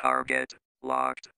Target locked.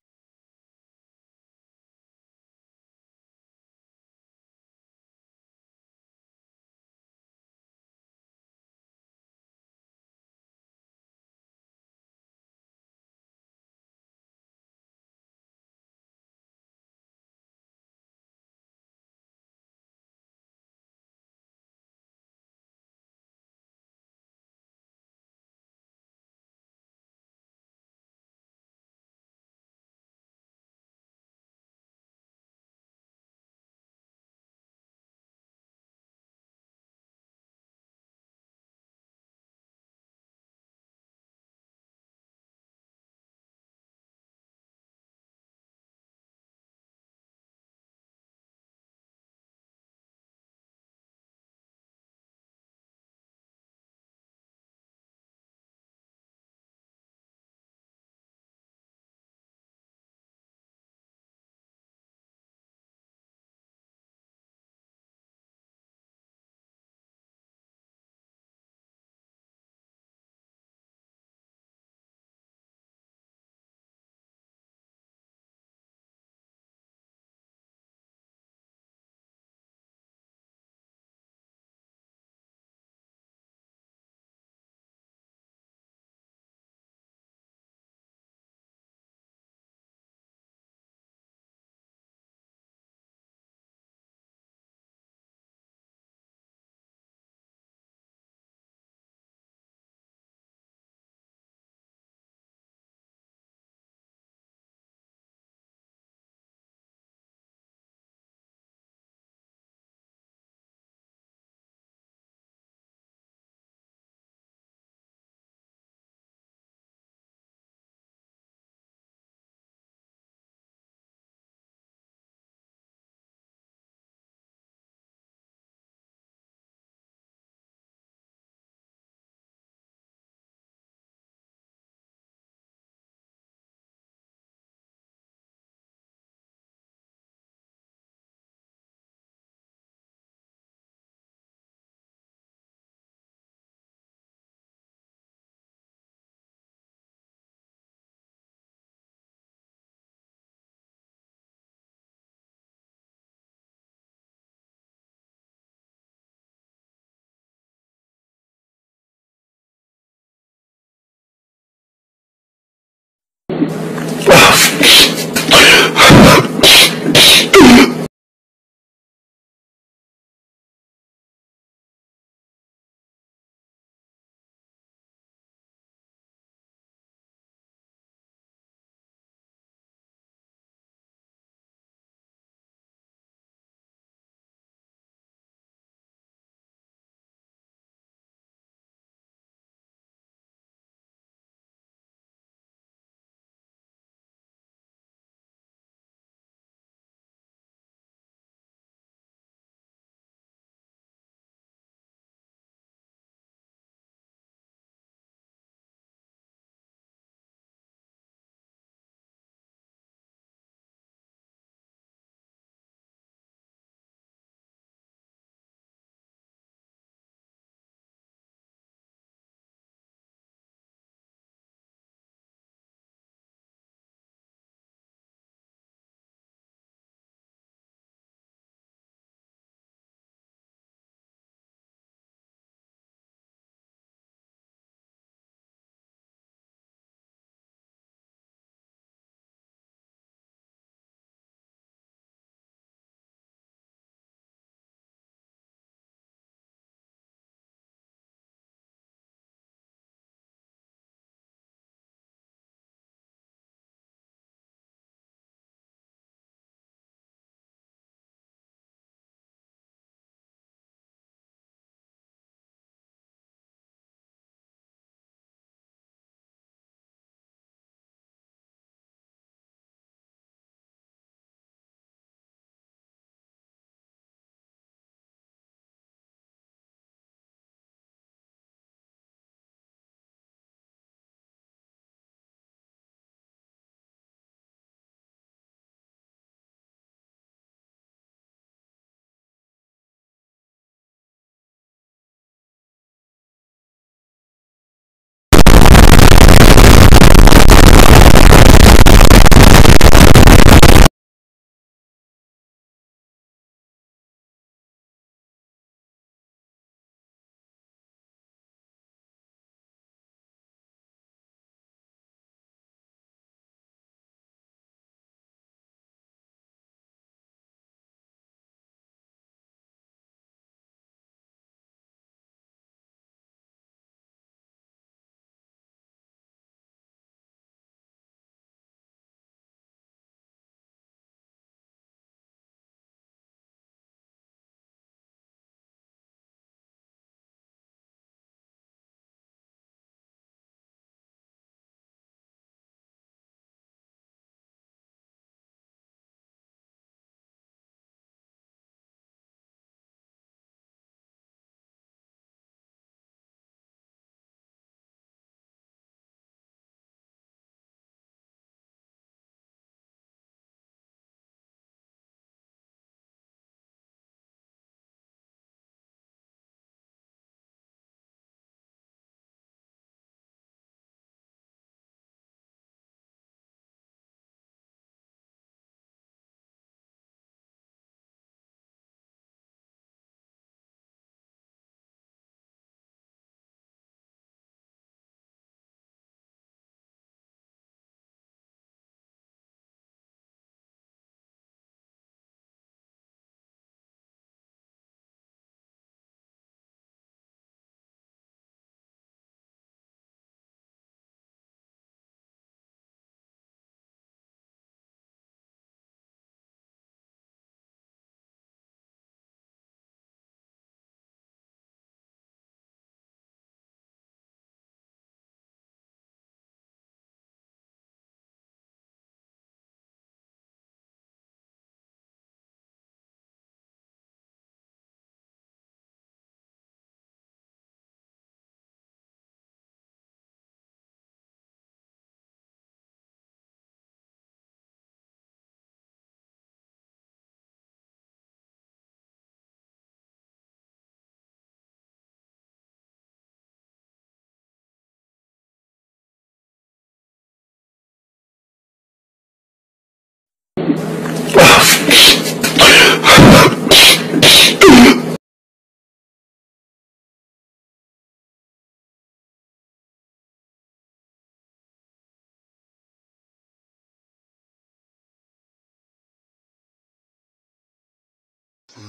Do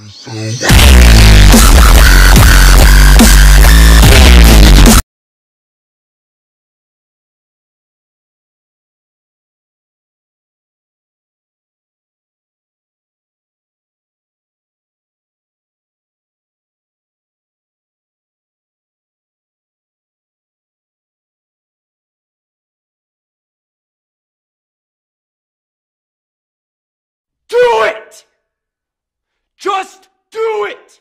it! Just do it!